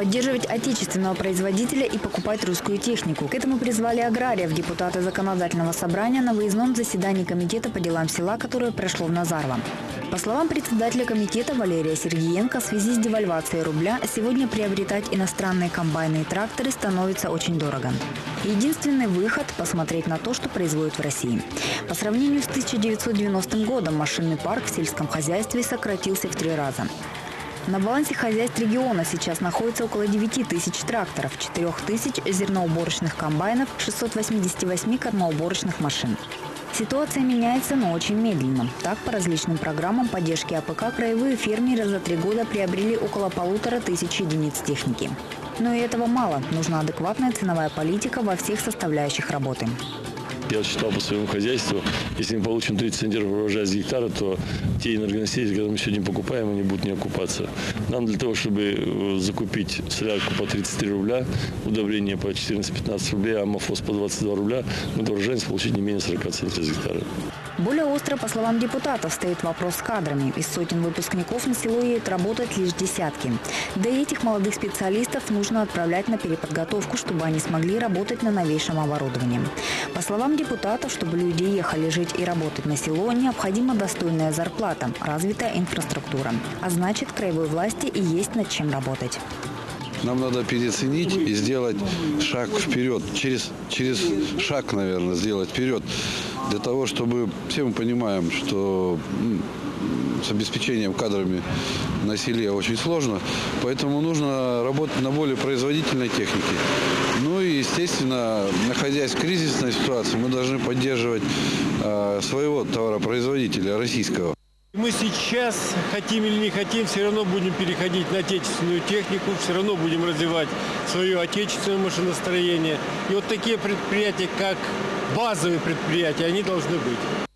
поддерживать отечественного производителя и покупать русскую технику. К этому призвали аграриев депутаты законодательного собрания на выездном заседании комитета по делам села, которое прошло в Назарво. По словам председателя комитета Валерия Сергеенко, в связи с девальвацией рубля сегодня приобретать иностранные комбайны и тракторы становится очень дорого. Единственный выход – посмотреть на то, что производят в России. По сравнению с 1990 годом машинный парк в сельском хозяйстве сократился в три раза. На балансе хозяйств региона сейчас находится около 9 тысяч тракторов, 4 тысяч зерноуборочных комбайнов, 688 кормоуборочных машин. Ситуация меняется, но очень медленно. Так, по различным программам поддержки АПК краевые фермеры за три года приобрели около полутора тысяч единиц техники. Но и этого мало. Нужна адекватная ценовая политика во всех составляющих работы. Я считал по своему хозяйству, если мы получим 30 центнеров урожая с гектара, то те энергоносители, которые мы сегодня покупаем, они будут не окупаться. Нам для того, чтобы э, закупить солярку по 33 рубля, удобрение по 14-15 рублей, а амофос по 22 рубля, мы должны получить не менее 40 центнеров с гектара. Более остро, по словам депутатов, стоит вопрос с кадрами. Из сотен выпускников на село едет работать лишь десятки. Да и этих молодых специалистов нужно отправлять на переподготовку, чтобы они смогли работать на новейшем оборудовании. По словам депутатов, чтобы люди ехали жить и работать на село, необходима достойная зарплата, развитая инфраструктура. А значит, краевой власти и есть над чем работать. Нам надо переоценить и сделать шаг вперед, через, через шаг, наверное, сделать вперед, для того, чтобы все мы понимаем, что с обеспечением кадрами на селе очень сложно, поэтому нужно работать на более производительной технике. Ну естественно, находясь в кризисной ситуации, мы должны поддерживать э, своего товаропроизводителя российского. Мы сейчас, хотим или не хотим, все равно будем переходить на отечественную технику, все равно будем развивать свое отечественное машиностроение. И вот такие предприятия, как базовые предприятия, они должны быть.